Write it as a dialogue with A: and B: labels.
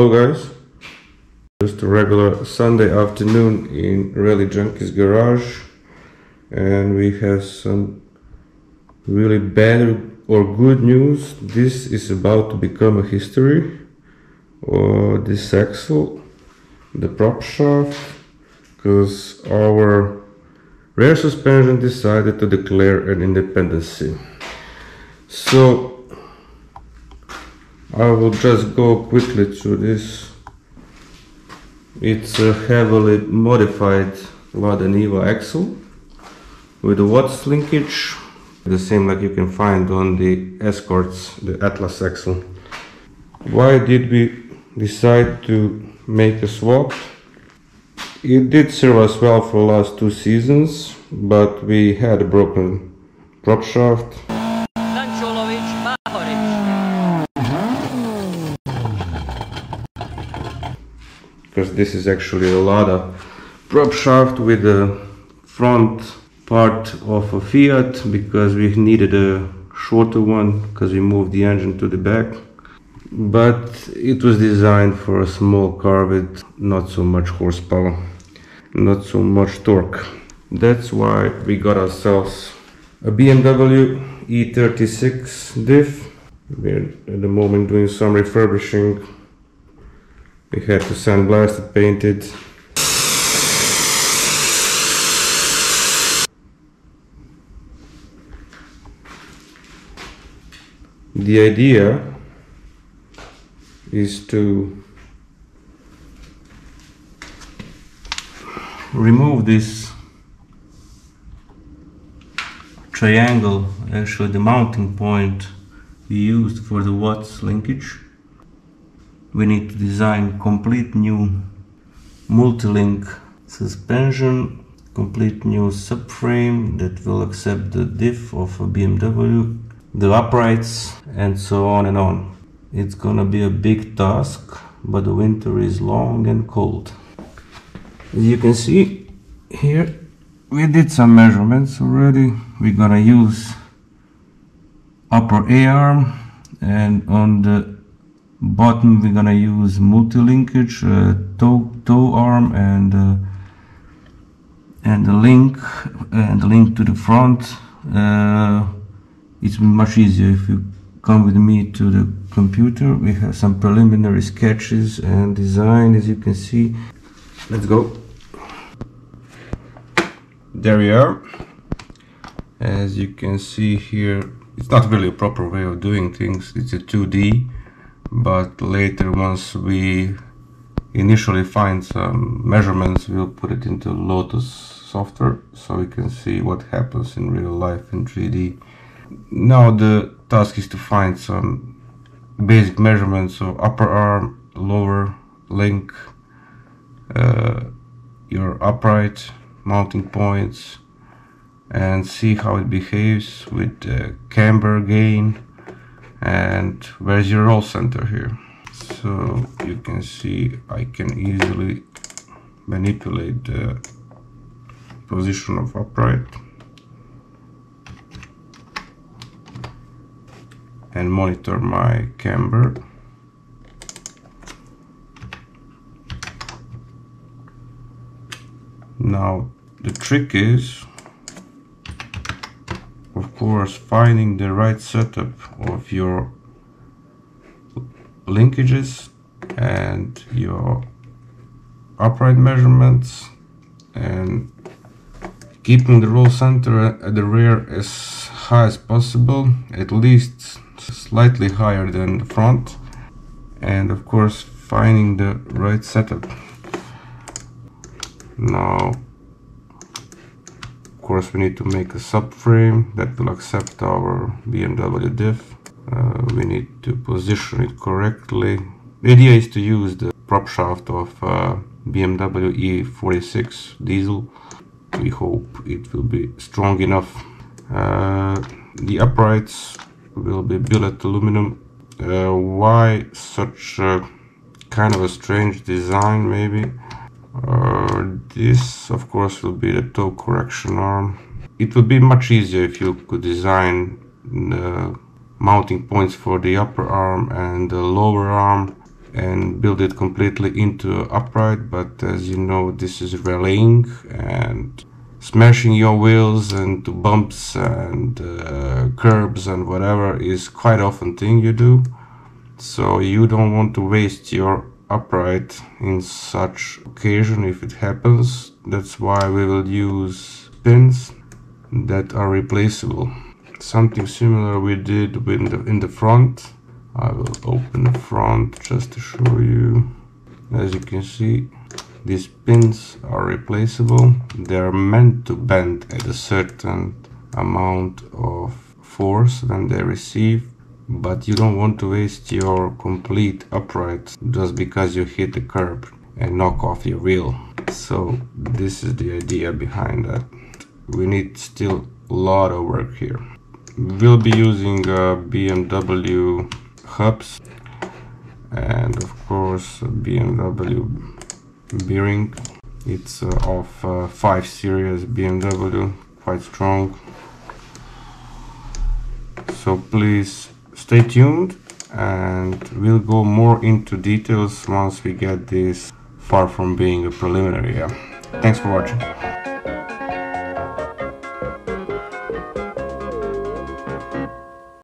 A: Hello guys, just a regular Sunday afternoon in Rally Junkies garage and we have some really bad or good news. This is about to become a history uh, or this axle, the prop shaft, because our rear suspension decided to declare an independency. So I will just go quickly through this. It's a heavily modified Lada axle with a Watts linkage, the same like you can find on the Escorts, the Atlas axle. Why did we decide to make a swap? It did serve us well for last two seasons, but we had a broken prop shaft because this is actually a Lada prop shaft with the front part of a Fiat because we needed a shorter one because we moved the engine to the back. But it was designed for a small car with not so much horsepower not so much torque. That's why we got ourselves a BMW E36 diff. We're at the moment doing some refurbishing we had to sandblast it, paint it. The idea is to remove this triangle, actually the mounting point we used for the Watts linkage we need to design complete new multi-link suspension complete new subframe that will accept the diff of a BMW the uprights and so on and on. It's gonna be a big task but the winter is long and cold. As you can see here we did some measurements already. We're gonna use upper A arm and on the bottom we're gonna use multi-linkage uh, toe, toe arm and uh, and the link and the link to the front. Uh, it's much easier if you come with me to the computer. We have some preliminary sketches and design as you can see. Let's go. There we are. As you can see here it's not really a proper way of doing things. It's a 2d but later once we initially find some measurements we'll put it into lotus software so we can see what happens in real life in 3d now the task is to find some basic measurements of upper arm lower link uh, your upright mounting points and see how it behaves with uh, camber gain and where's your roll center here? So you can see I can easily manipulate the position of upright and monitor my camber. Now the trick is course finding the right setup of your linkages and your upright measurements and keeping the roll center at the rear as high as possible at least slightly higher than the front. And of course finding the right setup. Now course we need to make a subframe that will accept our BMW diff. Uh, we need to position it correctly. The idea is to use the prop shaft of uh, BMW E46 diesel. We hope it will be strong enough. Uh, the uprights will be billet aluminum. Uh, why such a kind of a strange design maybe uh, this of course will be the toe correction arm. It would be much easier if you could design the mounting points for the upper arm and the lower arm and build it completely into upright but as you know this is rallying and smashing your wheels into bumps and uh, curbs and whatever is quite often thing you do. So you don't want to waste your upright in such occasion if it happens. That's why we will use pins that are replaceable. Something similar we did in the, in the front. I will open the front just to show you. As you can see these pins are replaceable. They are meant to bend at a certain amount of force when they receive but you don't want to waste your complete upright just because you hit the curb and knock off your wheel. So this is the idea behind that. We need still a lot of work here. We'll be using uh, BMW hubs and of course BMW bearing it's uh, of uh, 5 series BMW quite strong so please stay tuned and we'll go more into details once we get this far from being a preliminary yeah. thanks for watching